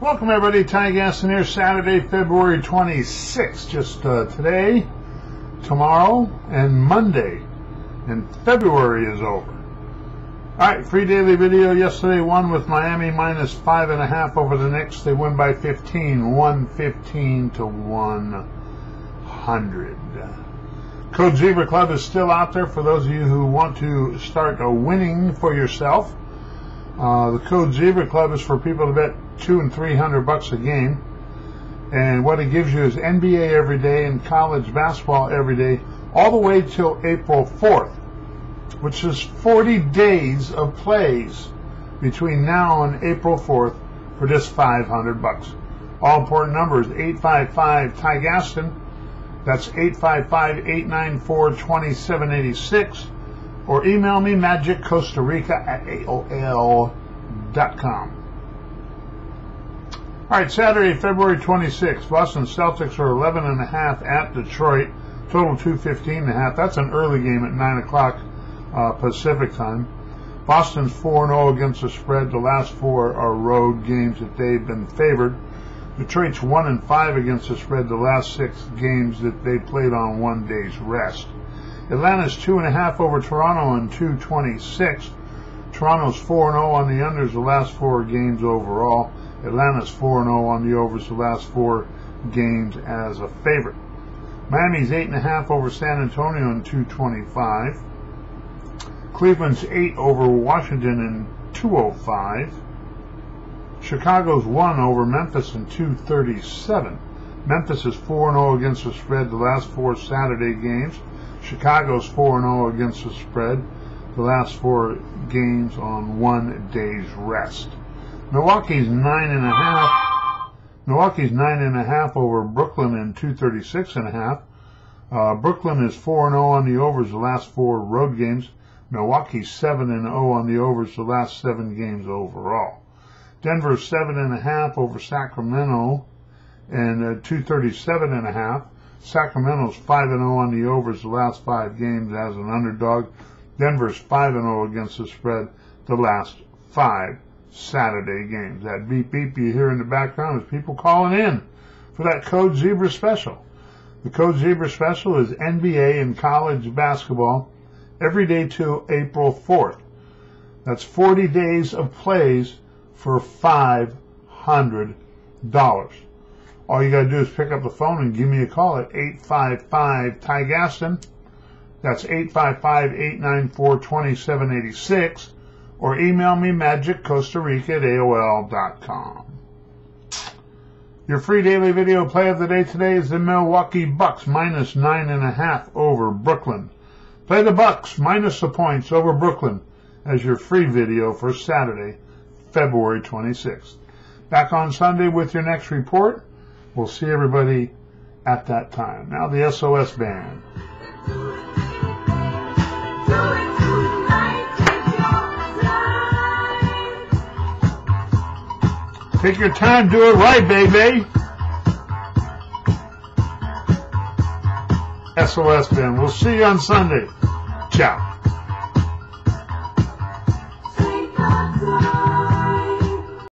Welcome everybody, Ty Gaston here, Saturday, February 26th, just uh, today, tomorrow, and Monday, and February is over. Alright, free daily video yesterday, one with Miami minus five and a half over the Knicks, they win by 15, 115 to 100. Code Zebra Club is still out there for those of you who want to start a winning for yourself. Uh, the code Zebra Club is for people to bet two and three hundred bucks a game, and what it gives you is NBA every day and college basketball every day, all the way till April fourth, which is forty days of plays between now and April fourth for just five hundred bucks. All important numbers: eight five five Ty Gaston. That's 855-894-2786 or email me magiccostarica at AOL.com. All right, Saturday, February 26th, Boston Celtics are 11 and a half at Detroit, total 215 and a half. That's an early game at 9 o'clock uh, Pacific time. Boston's 4-0 against the spread. The last four are road games that they've been favored. Detroit's 1 and 5 against the spread the last six games that they played on one day's rest. Atlanta's two and a half over Toronto and 226. Toronto's 4 0 on the unders the last four games overall. Atlanta's 4 0 on the overs the last four games as a favorite. Miami's 8.5 over San Antonio and 225. Cleveland's 8 over Washington and 205. Chicago's 1 over Memphis and 237. Memphis is 4 0 against the spread the last four Saturday games. Chicago's 4 0 against the spread the last four games on one day's rest. Milwaukee's 9.5. Milwaukee's 9.5 over Brooklyn and 236 and a half. Uh, Brooklyn is 4 0 on the overs the last four road games. Milwaukee's 7 0 on the overs the last seven games overall. Denver's 7.5 over Sacramento and uh, 237 and a half. Sacramento's 5 0 on the overs the last five games as an underdog. Denver's 5 0 against the spread the last five Saturday games. That beep beep you hear in the background is people calling in for that Code Zebra special. The Code Zebra special is NBA and college basketball every day till April 4th. That's 40 days of plays for $500. All you got to do is pick up the phone and give me a call at 855 Ty Gaston. That's 855 894 2786. Or email me magiccostarica at AOL.com. Your free daily video play of the day today is the Milwaukee Bucks minus nine and a half over Brooklyn. Play the Bucks minus the points over Brooklyn as your free video for Saturday, February 26th. Back on Sunday with your next report. We'll see everybody at that time. Now the SOS band. Take your time, do it right, baby. SOS band. We'll see you on Sunday. Ciao.